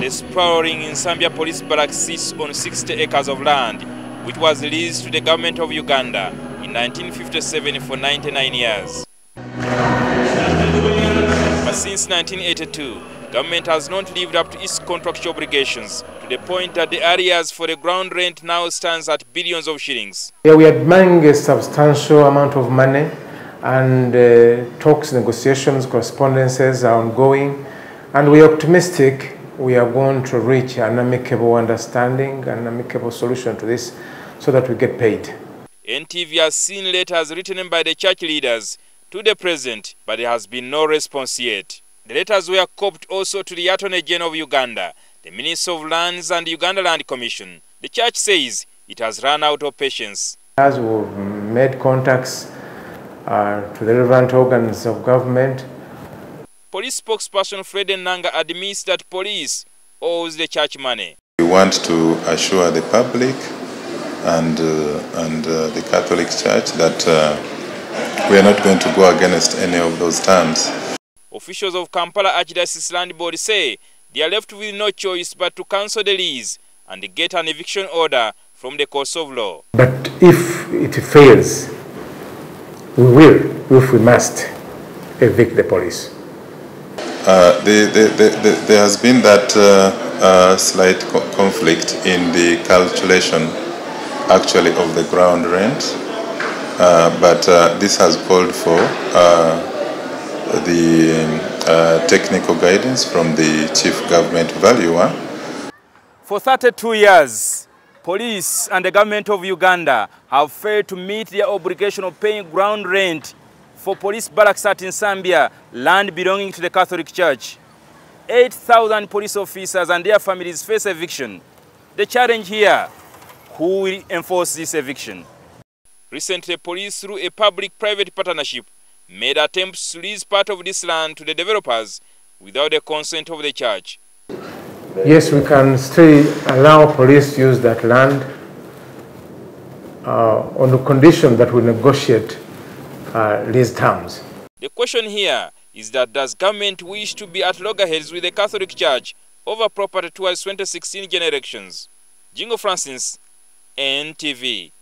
The sprawling Nsambya police barracks sits on 60 acres of land, which was leased to the government of Uganda in 1957 for 99 years. But since 1982, government has not lived up to its contractual obligations to the point that the areas for the ground rent now stands at billions of shillings. Yeah, we are demanding a substantial amount of money and uh, talks, negotiations, correspondences are ongoing and we are optimistic we are going to reach an amicable understanding, an amicable solution to this so that we get paid. NTV has seen letters written by the church leaders to the president, but there has been no response yet. The letters were copied also to the Attorney General of Uganda, the Minister of Lands and the Uganda Land Commission. The church says it has run out of patience. As we've made contacts uh, to the relevant organs of government, Police spokesperson Fred Enanga admits that police owes the church money. We want to assure the public and, uh, and uh, the Catholic Church that uh, we are not going to go against any of those terms. Officials of Kampala Archdiocese Land Board say they are left with no choice but to cancel the lease and get an eviction order from the courts of law. But if it fails, we will, if we must, evict the police. Uh, the, the, the, there has been that uh, uh, slight co conflict in the calculation actually of the ground rent, uh, but uh, this has called for the technical guidance from the chief government valuer. For 32 years, police and the government of Uganda have failed to meet their obligation of paying ground rent for police barracks at Nsambya, land belonging to the Catholic Church. 8,000 police officers and their families face eviction. The challenge here, who will enforce this eviction? Recently, police, through a public-private partnership, made attempts to lease part of this land to the developers without the consent of the church. Yes, we can still allow police to use that land uh, on the condition that we negotiate uh, lease terms. The question here is that does government wish to be at loggerheads with the Catholic Church over property towards 2016 generations? Jingo Francis, NTV.